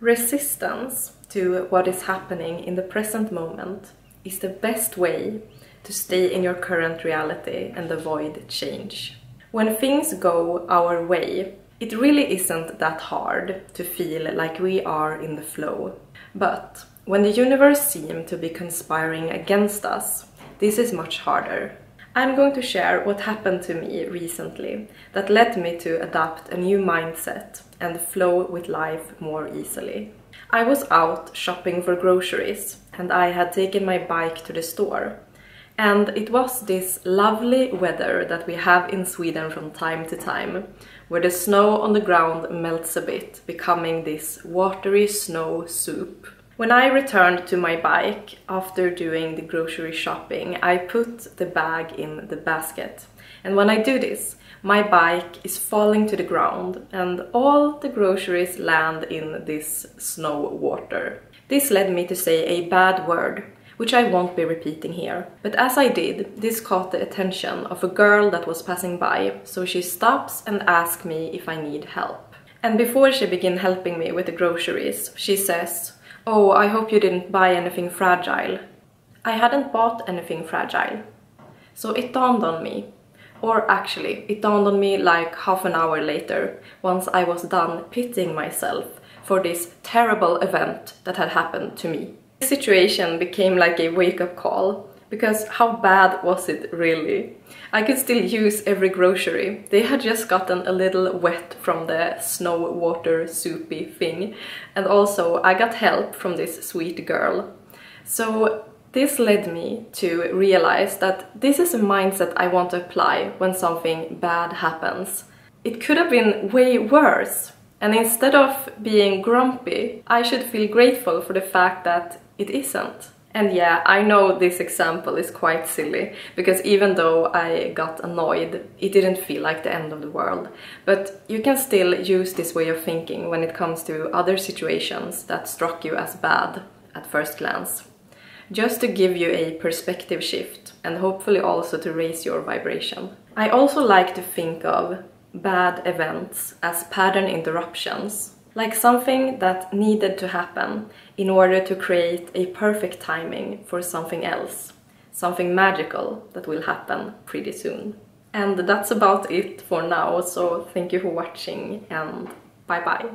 Resistance to what is happening in the present moment is the best way to stay in your current reality and avoid change. When things go our way, it really isn't that hard to feel like we are in the flow. But when the universe seems to be conspiring against us, this is much harder. I'm going to share what happened to me recently that led me to adopt a new mindset and flow with life more easily. I was out shopping for groceries and I had taken my bike to the store. And it was this lovely weather that we have in Sweden from time to time, where the snow on the ground melts a bit, becoming this watery snow soup. When I returned to my bike after doing the grocery shopping, I put the bag in the basket. And when I do this, my bike is falling to the ground and all the groceries land in this snow water. This led me to say a bad word, which I won't be repeating here. But as I did, this caught the attention of a girl that was passing by, so she stops and asks me if I need help. And before she begins helping me with the groceries, she says, Oh, I hope you didn't buy anything fragile. I hadn't bought anything fragile. So it dawned on me or actually, it dawned on me like half an hour later, once I was done pitying myself for this terrible event that had happened to me. The situation became like a wake-up call, because how bad was it really? I could still use every grocery. They had just gotten a little wet from the snow water soupy thing. And also I got help from this sweet girl. So this led me to realize that this is a mindset I want to apply when something bad happens. It could have been way worse. And instead of being grumpy, I should feel grateful for the fact that it isn't. And yeah, I know this example is quite silly, because even though I got annoyed, it didn't feel like the end of the world. But you can still use this way of thinking when it comes to other situations that struck you as bad at first glance just to give you a perspective shift and hopefully also to raise your vibration. I also like to think of bad events as pattern interruptions, like something that needed to happen in order to create a perfect timing for something else, something magical that will happen pretty soon. And that's about it for now, so thank you for watching and bye bye.